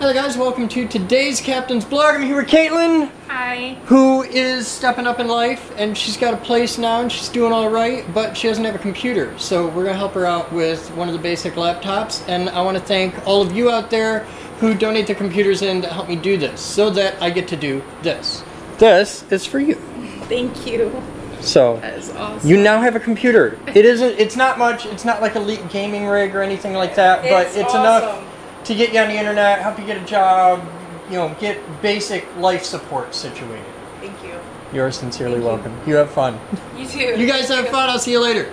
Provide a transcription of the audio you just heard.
Hello guys, welcome to today's Captain's Blog. I'm here with Caitlin, Hi. who is stepping up in life, and she's got a place now and she's doing all right, but she doesn't have a computer. So we're gonna help her out with one of the basic laptops, and I want to thank all of you out there who donate the computers in to help me do this, so that I get to do this. This is for you. Thank you. So That is awesome. you now have a computer. It isn't. It's not much. It's not like a elite gaming rig or anything like that, but It's it's awesome. enough to get you on the internet, help you get a job, you know, get basic life support situated. Thank you. You're sincerely Thank you. welcome. You have fun. You too. You guys have fun. I'll see you later.